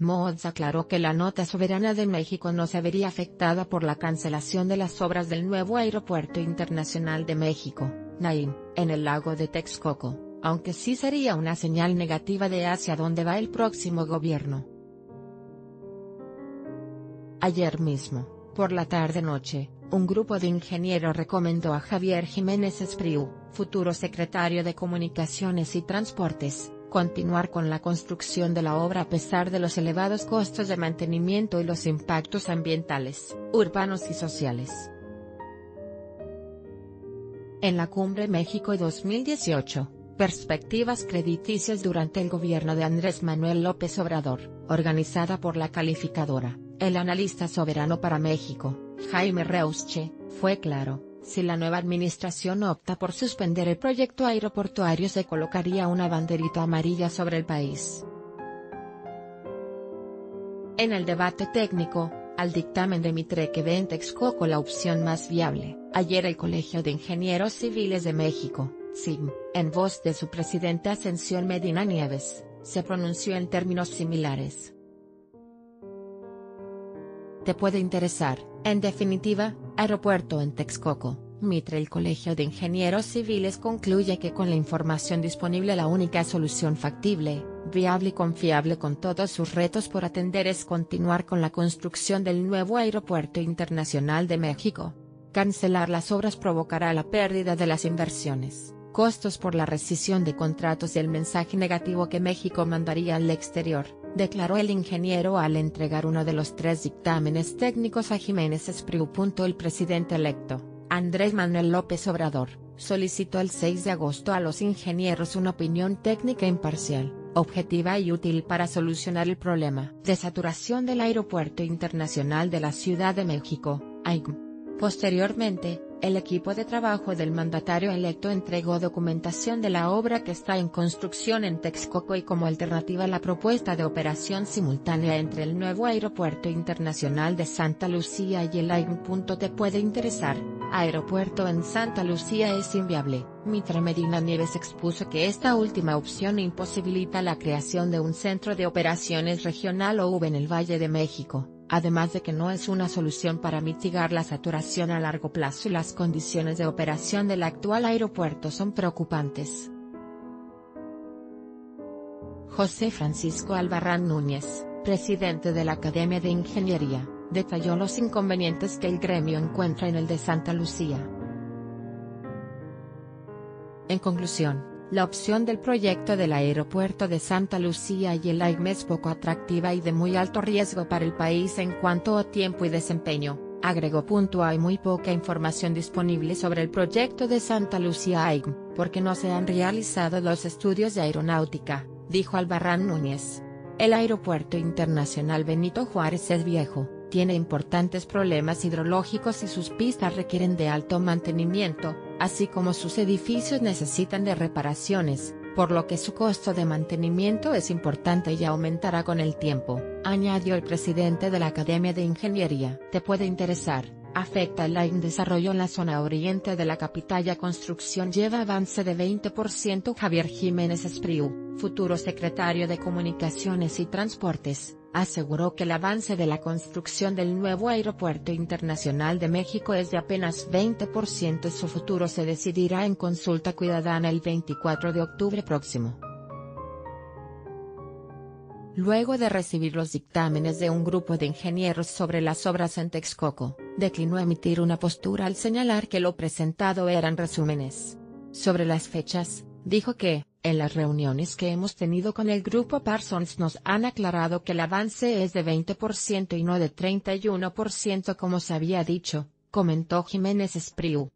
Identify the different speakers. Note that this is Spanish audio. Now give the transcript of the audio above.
Speaker 1: Mods aclaró que la nota soberana de México no se vería afectada por la cancelación de las obras del nuevo Aeropuerto Internacional de México, Naim, en el lago de Texcoco, aunque sí sería una señal negativa de hacia dónde va el próximo gobierno. Ayer mismo, por la tarde-noche, un grupo de ingenieros recomendó a Javier Jiménez Espriu, futuro secretario de Comunicaciones y Transportes, continuar con la construcción de la obra a pesar de los elevados costos de mantenimiento y los impactos ambientales, urbanos y sociales. En la Cumbre México 2018, Perspectivas crediticias durante el gobierno de Andrés Manuel López Obrador, organizada por la calificadora, el analista soberano para México, Jaime Reusche, fue claro, si la nueva administración opta por suspender el proyecto aeroportuario se colocaría una banderita amarilla sobre el país. En el debate técnico, al dictamen de Mitre que ve en la opción más viable, ayer el Colegio de Ingenieros Civiles de México, CIM, en voz de su presidente Ascensión Medina Nieves, se pronunció en términos similares. Te puede interesar, en definitiva, Aeropuerto en Texcoco, Mitre el Colegio de Ingenieros Civiles concluye que con la información disponible la única solución factible, viable y confiable con todos sus retos por atender es continuar con la construcción del nuevo Aeropuerto Internacional de México. Cancelar las obras provocará la pérdida de las inversiones, costos por la rescisión de contratos y el mensaje negativo que México mandaría al exterior declaró el ingeniero al entregar uno de los tres dictámenes técnicos a Jiménez Espriu. El presidente electo, Andrés Manuel López Obrador, solicitó el 6 de agosto a los ingenieros una opinión técnica imparcial, objetiva y útil para solucionar el problema de saturación del Aeropuerto Internacional de la Ciudad de México, AICM. Posteriormente, el equipo de trabajo del mandatario electo entregó documentación de la obra que está en construcción en Texcoco y como alternativa la propuesta de operación simultánea entre el nuevo Aeropuerto Internacional de Santa Lucía y el AIM. Te puede interesar, aeropuerto en Santa Lucía es inviable. Mitra Medina Nieves expuso que esta última opción imposibilita la creación de un centro de operaciones regional o V en el Valle de México además de que no es una solución para mitigar la saturación a largo plazo y las condiciones de operación del actual aeropuerto son preocupantes. José Francisco Albarrán Núñez, presidente de la Academia de Ingeniería, detalló los inconvenientes que el gremio encuentra en el de Santa Lucía. En conclusión, la opción del proyecto del aeropuerto de Santa Lucía y el AIM es poco atractiva y de muy alto riesgo para el país en cuanto a tiempo y desempeño, agregó. Hay muy poca información disponible sobre el proyecto de Santa Lucía AIM, porque no se han realizado los estudios de aeronáutica, dijo Albarrán Núñez. El aeropuerto internacional Benito Juárez es viejo, tiene importantes problemas hidrológicos y sus pistas requieren de alto mantenimiento, así como sus edificios necesitan de reparaciones, por lo que su costo de mantenimiento es importante y aumentará con el tiempo, añadió el presidente de la Academia de Ingeniería. Te puede interesar, afecta el desarrollo en la zona oriente de la capital. Y construcción lleva avance de 20% Javier Jiménez Espriu, futuro secretario de Comunicaciones y Transportes aseguró que el avance de la construcción del nuevo Aeropuerto Internacional de México es de apenas 20% y su futuro se decidirá en consulta ciudadana el 24 de octubre próximo. Luego de recibir los dictámenes de un grupo de ingenieros sobre las obras en Texcoco, declinó emitir una postura al señalar que lo presentado eran resúmenes. Sobre las fechas, dijo que, en las reuniones que hemos tenido con el grupo Parsons nos han aclarado que el avance es de 20% y no de 31% como se había dicho, comentó Jiménez Espriu.